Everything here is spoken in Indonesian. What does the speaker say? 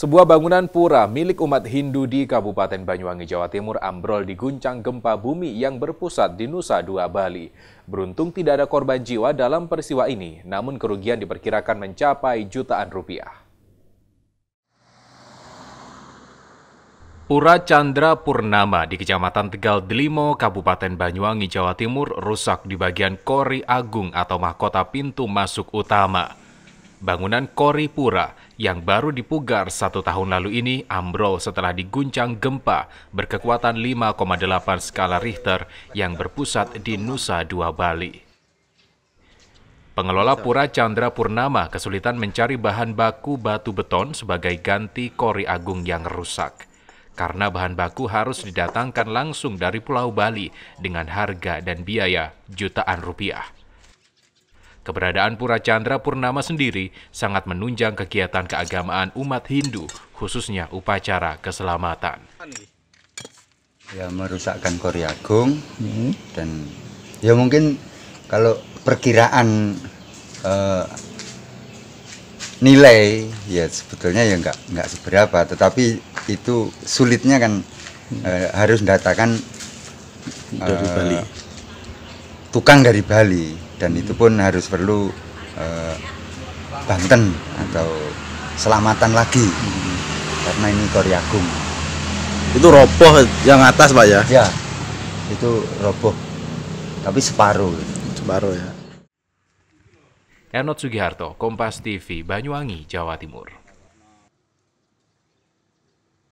Sebuah bangunan pura milik umat Hindu di Kabupaten Banyuwangi, Jawa Timur ambrol diguncang gempa bumi yang berpusat di Nusa Dua, Bali. Beruntung tidak ada korban jiwa dalam peristiwa ini, namun kerugian diperkirakan mencapai jutaan rupiah. Pura Chandra Purnama di Kecamatan Tegal Delimo, Kabupaten Banyuwangi, Jawa Timur rusak di bagian Kori Agung atau mahkota pintu masuk utama. Bangunan Kori Pura yang baru dipugar satu tahun lalu ini ambrol setelah diguncang gempa berkekuatan 5,8 skala Richter yang berpusat di Nusa Dua, Bali. Pengelola Pura Chandra Purnama kesulitan mencari bahan baku batu beton sebagai ganti Kori Agung yang rusak. Karena bahan baku harus didatangkan langsung dari Pulau Bali dengan harga dan biaya jutaan rupiah. Keberadaan Pura Chandra Purnama sendiri sangat menunjang kegiatan keagamaan umat Hindu, khususnya upacara keselamatan. Ya merusakkan Kori Agung hmm. dan ya mungkin kalau perkiraan uh, nilai ya sebetulnya ya nggak nggak seberapa, tetapi itu sulitnya kan hmm. uh, harus mendatangkan dari uh, Bali tukang dari Bali dan itu pun harus perlu uh, Banten atau selamatan lagi. Karena ini Koryagung itu roboh yang atas pak ya? Ya itu roboh. Tapi separuh. Separuh ya. Enot Sugiharto Kompas TV Banyuwangi Jawa Timur